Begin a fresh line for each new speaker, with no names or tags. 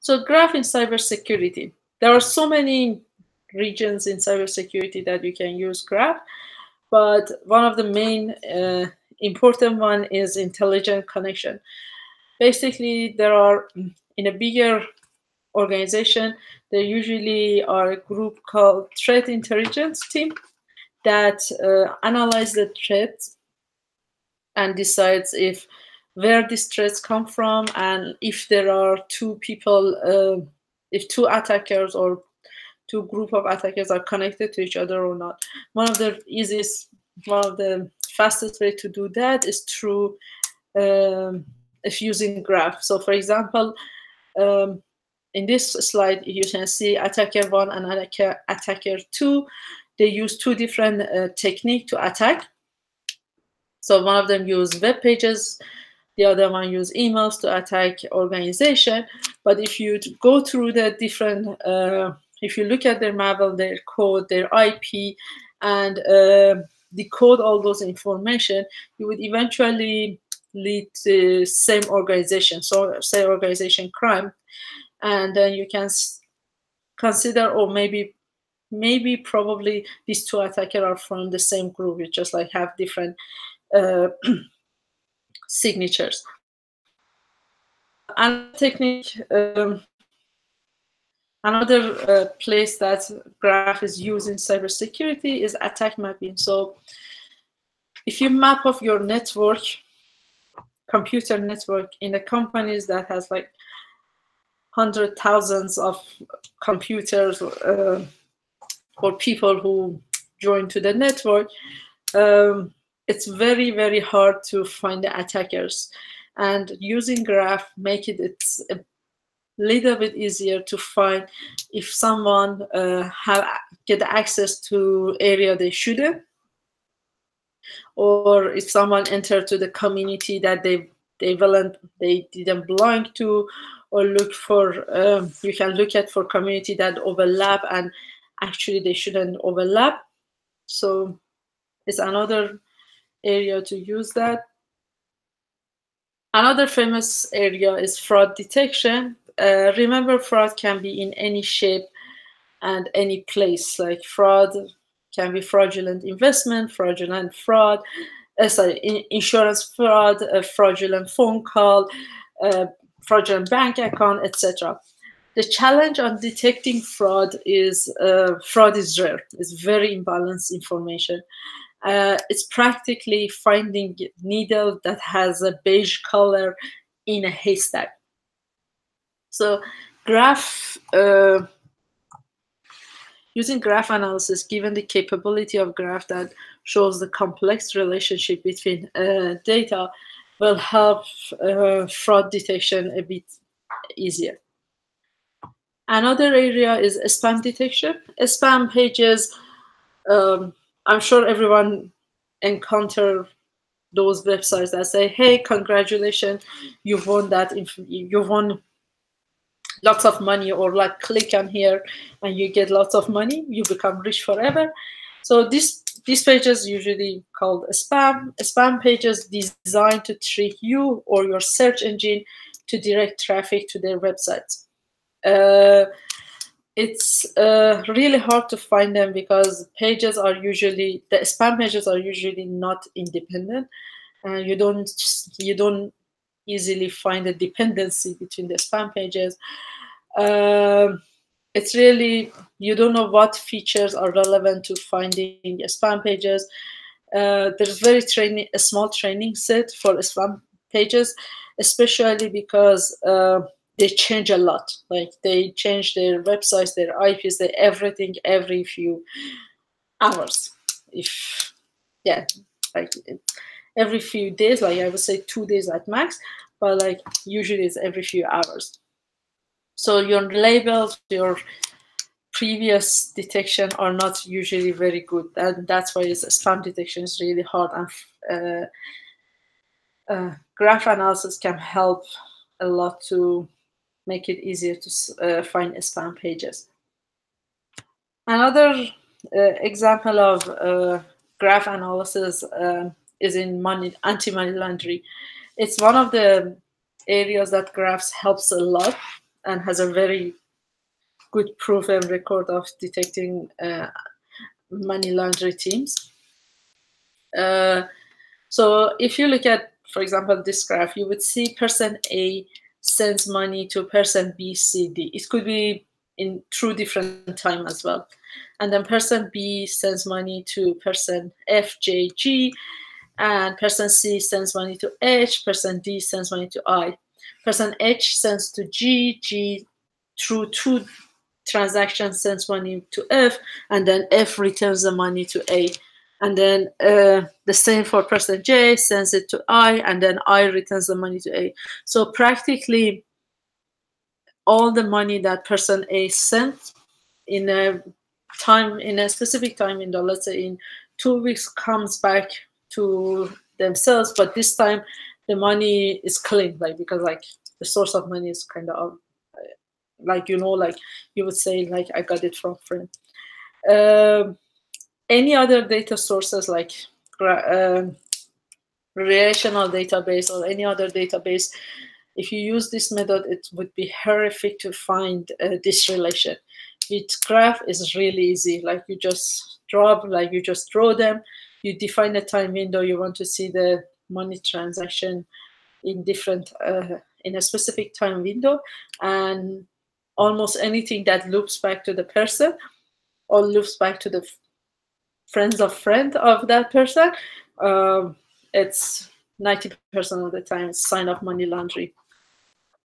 So graph in cybersecurity. There are so many regions in cybersecurity that you can use graph, but one of the main uh, important one is intelligent connection. Basically, there are in a bigger organization, there usually are a group called threat intelligence team that uh, analyze the threats and decides if where these threats come from and if there are two people, uh, if two attackers or two group of attackers are connected to each other or not. One of the easiest, one of the fastest way to do that is through um, if using graph. So for example, um, in this slide, you can see attacker one and attacker, attacker two. They use two different uh, technique to attack. So one of them use web pages, the other one use emails to attack organization. But if you go through the different, uh, if you look at their malware, their code, their IP, and uh, decode all those information, you would eventually lead to the same organization, so say organization crime, and then you can consider, or maybe, maybe probably these two attackers are from the same group, you just like have different uh, signatures. And technique, um, another uh, place that graph is used in cybersecurity is attack mapping. So if you map off your network, computer network in the companies that has like hundred thousands of computers uh, or people who join to the network, um, it's very, very hard to find the attackers. And using graph make it it's a little bit easier to find if someone uh, have get access to area they shouldn't, or if someone entered to the community that they they didn't they didn't belong to, or look for um, you can look at for community that overlap and actually they shouldn't overlap. So it's another area to use that. Another famous area is fraud detection. Uh, remember, fraud can be in any shape and any place. Like fraud can be fraudulent investment, fraudulent fraud, uh, sorry, in insurance fraud, a fraudulent phone call, uh, fraudulent bank account, etc. The challenge on detecting fraud is uh, fraud is rare. It's very imbalanced information uh, it's practically finding needle that has a beige color in a haystack. So graph, uh, using graph analysis, given the capability of graph that shows the complex relationship between uh, data, will help uh, fraud detection a bit easier. Another area is spam detection. Spam pages um, I'm sure everyone encounter those websites that say, "Hey, congratulations, you won that. You won lots of money," or like click on here and you get lots of money. You become rich forever. So this these pages usually called spam. Spam pages designed to trick you or your search engine to direct traffic to their websites. Uh, it's uh, really hard to find them because pages are usually the spam pages are usually not independent and you don't you don't easily find a dependency between the spam pages. Uh, it's really you don't know what features are relevant to finding spam pages. Uh, there's very training a small training set for spam pages especially because uh, they change a lot. Like they change their websites, their IPs, their everything every few hours. If yeah, like every few days, like I would say two days at max, but like usually it's every few hours. So your labels, your previous detection are not usually very good, and that's why spam detection is really hard. And uh, uh, graph analysis can help a lot to make it easier to uh, find spam pages. Another uh, example of uh, graph analysis um, is in money anti-money laundering. It's one of the areas that graphs helps a lot. and has a very good proof and record of detecting uh, money laundering teams. Uh, so if you look at, for example, this graph, you would see person A sends money to person B, C, D. It could be in through different time as well. And then person B sends money to person F, J, G, and person C sends money to H, person D sends money to I. Person H sends to G, G through two transactions sends money to F, and then F returns the money to A. And then uh, the same for person J sends it to I, and then I returns the money to A. So practically all the money that person A sent in a time, in a specific time window, let's say in two weeks comes back to themselves, but this time the money is clean, like because like the source of money is kind of like you know like you would say like i got it from friend um, any other data sources like um, relational database or any other database if you use this method it would be horrific to find uh, this relation. With graph is really easy like you just drop like you just draw them. You define a time window you want to see the money transaction in different uh, in a specific time window and almost anything that loops back to the person or loops back to the friends of friend of that person um, it's 90% of the time sign of money laundering